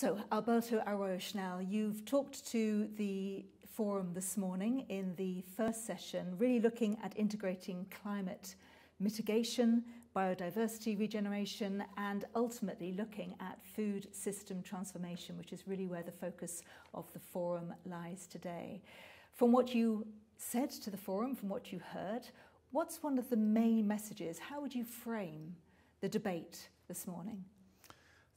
So, Alberto Arroyo Schnell, you've talked to the forum this morning in the first session, really looking at integrating climate mitigation, biodiversity regeneration, and ultimately looking at food system transformation, which is really where the focus of the forum lies today. From what you said to the forum, from what you heard, what's one of the main messages? How would you frame the debate this morning?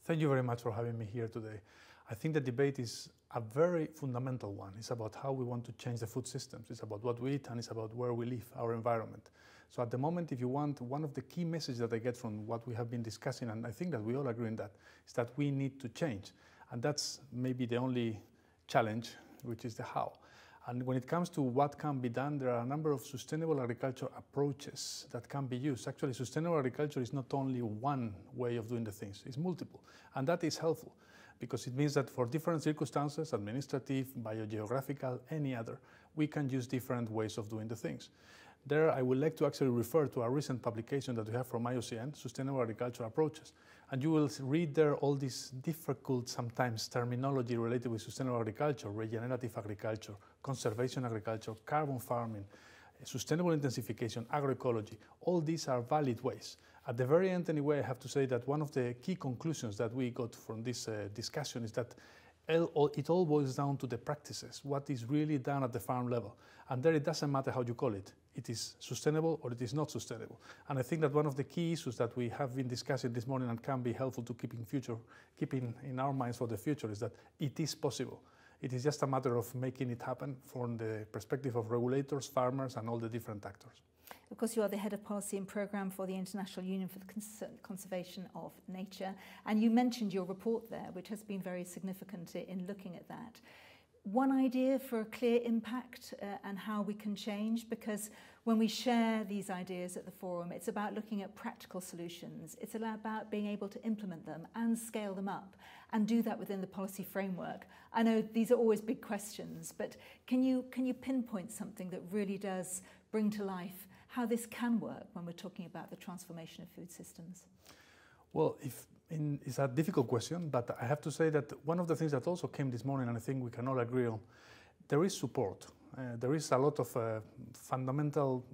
Thank you very much for having me here today. I think the debate is a very fundamental one. It's about how we want to change the food systems. It's about what we eat and it's about where we live, our environment. So at the moment, if you want, one of the key messages that I get from what we have been discussing, and I think that we all agree on that, is that we need to change. And that's maybe the only challenge, which is the how. And when it comes to what can be done, there are a number of sustainable agriculture approaches that can be used. Actually, sustainable agriculture is not only one way of doing the things, it's multiple. And that is helpful because it means that for different circumstances, administrative, biogeographical, any other, we can use different ways of doing the things. There, I would like to actually refer to a recent publication that we have from IUCN, Sustainable Agriculture Approaches. And you will read there all this difficult, sometimes, terminology related with sustainable agriculture, regenerative agriculture, conservation agriculture, carbon farming, sustainable intensification, agroecology. All these are valid ways. At the very end, anyway, I have to say that one of the key conclusions that we got from this uh, discussion is that it all boils down to the practices, what is really done at the farm level. And there it doesn't matter how you call it. It is sustainable or it is not sustainable. And I think that one of the key issues that we have been discussing this morning and can be helpful to keep in future, keeping in our minds for the future is that it is possible. It is just a matter of making it happen from the perspective of regulators, farmers, and all the different actors. Of course, you are the head of policy and programme for the International Union for the Cons Conservation of Nature, and you mentioned your report there, which has been very significant in looking at that. One idea for a clear impact uh, and how we can change, because when we share these ideas at the forum, it's about looking at practical solutions. It's about being able to implement them and scale them up and do that within the policy framework. I know these are always big questions, but can you, can you pinpoint something that really does bring to life how this can work when we're talking about the transformation of food systems? Well, if in, it's a difficult question, but I have to say that one of the things that also came this morning, and I think we can all agree on, there is support. Uh, there is a lot of uh, fundamental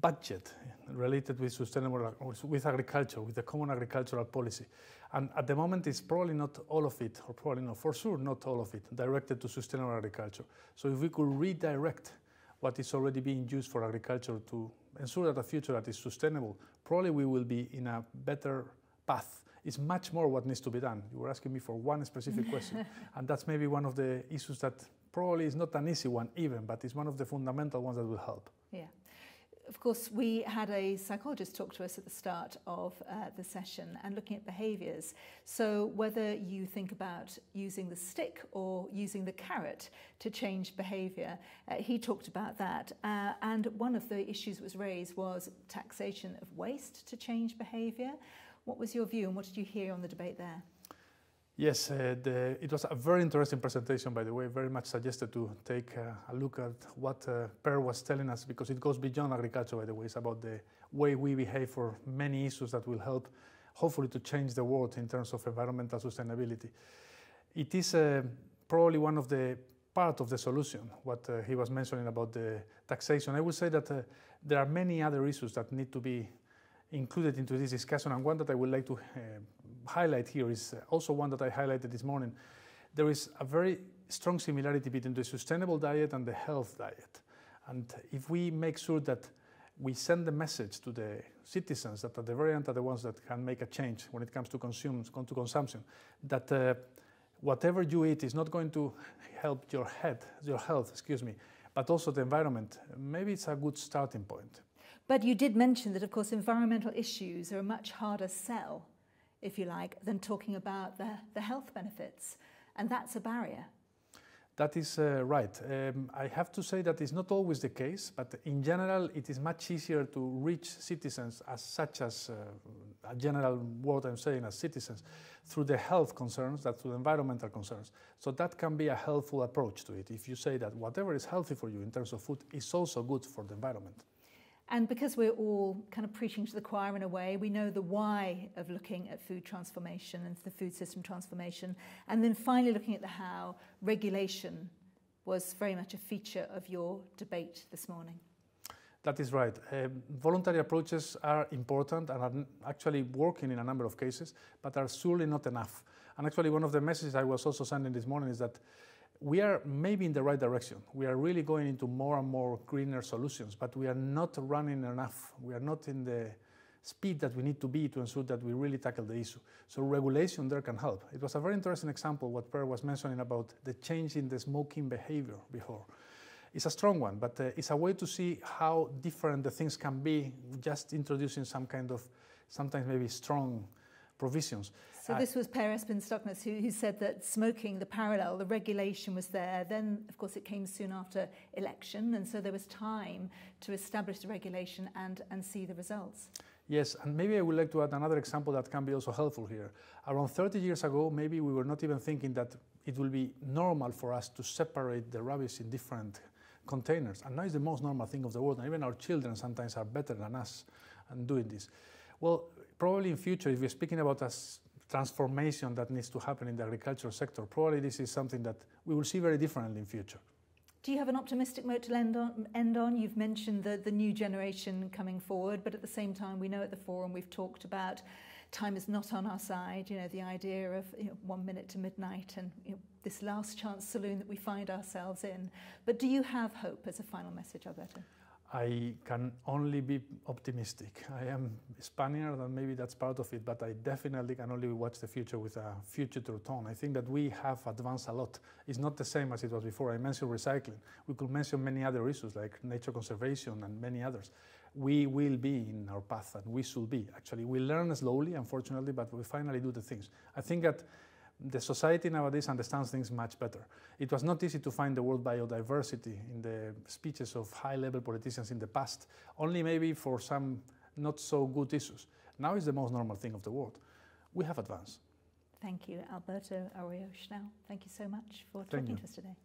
budget related with sustainable with agriculture, with the common agricultural policy. And at the moment, it's probably not all of it, or probably not, for sure, not all of it, directed to sustainable agriculture. So if we could redirect what is already being used for agriculture to ensure that a future that is sustainable, probably we will be in a better path. It's much more what needs to be done. You were asking me for one specific question, and that's maybe one of the issues that probably is not an easy one even, but it's one of the fundamental ones that will help. Of course, we had a psychologist talk to us at the start of uh, the session and looking at behaviours. So, whether you think about using the stick or using the carrot to change behaviour, uh, he talked about that. Uh, and one of the issues was raised was taxation of waste to change behaviour. What was your view and what did you hear on the debate there? Yes, uh, the, it was a very interesting presentation, by the way. Very much suggested to take uh, a look at what uh, Per was telling us because it goes beyond agriculture, by the way. It's about the way we behave for many issues that will help, hopefully, to change the world in terms of environmental sustainability. It is uh, probably one of the part of the solution, what uh, he was mentioning about the taxation. I would say that uh, there are many other issues that need to be included into this discussion, and one that I would like to highlight here is uh, also one that I highlighted this morning. There is a very strong similarity between the sustainable diet and the health diet. And if we make sure that we send the message to the citizens that at the very end are the ones that can make a change when it comes to, consume, to consumption, that uh, whatever you eat is not going to help your head, your health, excuse me, but also the environment, maybe it's a good starting point. But you did mention that, of course, environmental issues are a much harder sell, if you like, than talking about the, the health benefits. And that's a barrier. That is uh, right. Um, I have to say that is not always the case, but in general, it is much easier to reach citizens as such as uh, a general word I'm saying as citizens through the health concerns than through the environmental concerns. So that can be a helpful approach to it. If you say that whatever is healthy for you in terms of food is also good for the environment. And because we're all kind of preaching to the choir in a way, we know the why of looking at food transformation and the food system transformation. And then finally looking at the how, regulation was very much a feature of your debate this morning. That is right. Um, voluntary approaches are important and are actually working in a number of cases, but are surely not enough. And actually, one of the messages I was also sending this morning is that we are maybe in the right direction. We are really going into more and more greener solutions, but we are not running enough. We are not in the speed that we need to be to ensure that we really tackle the issue. So regulation there can help. It was a very interesting example what Per was mentioning about the change in the smoking behavior before. It's a strong one, but uh, it's a way to see how different the things can be just introducing some kind of, sometimes maybe strong provisions. So this was Per Espen Stoknes who, who said that smoking, the parallel, the regulation was there. Then, of course, it came soon after election, and so there was time to establish the regulation and, and see the results. Yes, and maybe I would like to add another example that can be also helpful here. Around 30 years ago, maybe we were not even thinking that it will be normal for us to separate the rubbish in different containers. And now it's the most normal thing of the world. And even our children sometimes are better than us in doing this. Well, probably in future, if we're speaking about a transformation that needs to happen in the agricultural sector, probably this is something that we will see very differently in future. Do you have an optimistic note to end on? End on? You've mentioned the, the new generation coming forward, but at the same time, we know at the forum we've talked about time is not on our side. You know, the idea of you know, one minute to midnight and you know, this last chance saloon that we find ourselves in. But do you have hope as a final message, Alberto? I can only be optimistic. I am Spaniard, and maybe that's part of it, but I definitely can only watch the future with a future tone. I think that we have advanced a lot. It's not the same as it was before. I mentioned recycling. We could mention many other issues like nature conservation and many others. We will be in our path, and we should be. Actually, we learn slowly, unfortunately, but we finally do the things. I think that the society nowadays understands things much better. It was not easy to find the word biodiversity in the speeches of high level politicians in the past, only maybe for some not so good issues. Now it's the most normal thing of the world. We have advanced. Thank you, Alberto Arroyo Schnell. Thank you so much for Thank talking you. to us today.